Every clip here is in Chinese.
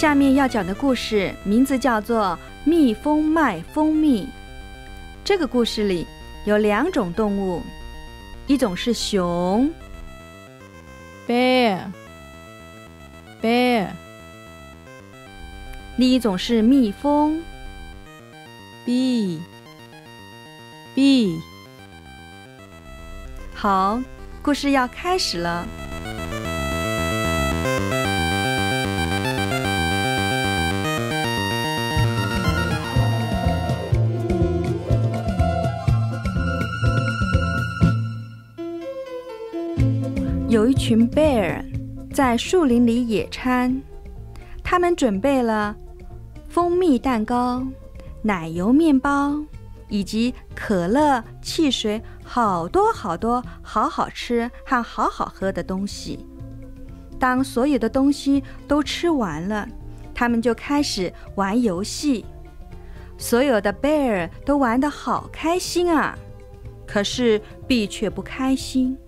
下面要讲的故事名字叫做《蜜蜂卖蜂蜜》。这个故事里有两种动物，一种是熊 bear bear，另一种是蜜蜂 bee bee。好，故事要开始了。有一群 bear 在树林里野餐，他们准备了蜂蜜蛋糕、奶油面包以及可乐、汽水，好多好多好好吃和好好喝的东西。当所有的东西都吃完了，他们就开始玩游戏。所有的 bear 都玩得好开心啊，可是 B 却不开心。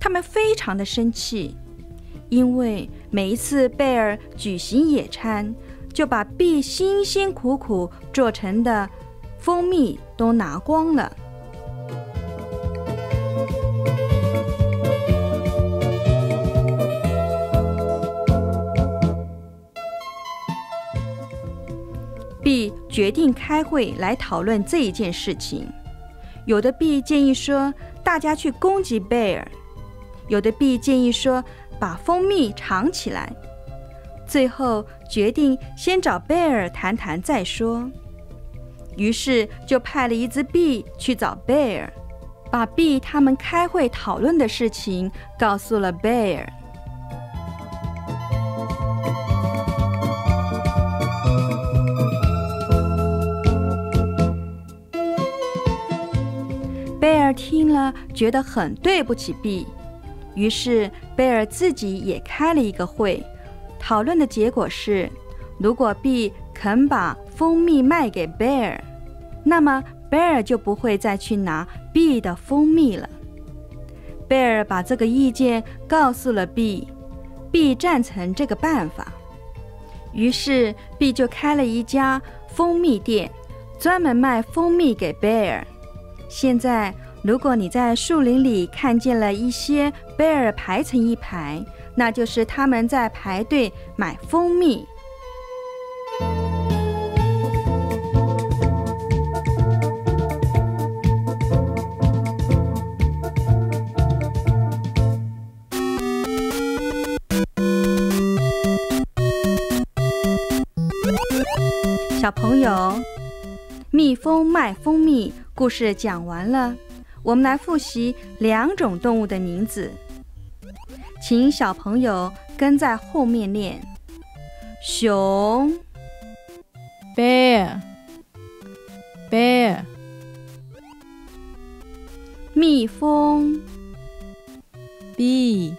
他们非常的生气，因为每一次贝尔举行野餐，就把 B 辛辛苦苦做成的蜂蜜都拿光了。B 决定开会来讨论这一件事情。有的 B 建议说，大家去攻击贝尔。有的 B 建议说，把蜂蜜藏起来。最后决定先找贝尔谈谈再说。于是就派了一只 B 去找贝尔，把 B 他们开会讨论的事情告诉了贝尔。贝尔听了，觉得很对不起 B。于是贝尔自己也开了一个会，讨论的结果是：如果 B 肯把蜂蜜卖给贝尔，那么贝尔就不会再去拿 B 的蜂蜜了。贝尔把这个意见告诉了 B，B 赞成这个办法。于是 B 就开了一家蜂蜜店，专门卖蜂蜜给贝尔。现在。如果你在树林里看见了一些 bear 排成一排，那就是他们在排队买蜂蜜。小朋友，蜜蜂卖蜂蜜故事讲完了。我们来复习两种动物的名字，请小朋友跟在后面念：熊 （bear）、bear；蜜蜂，bee，bee。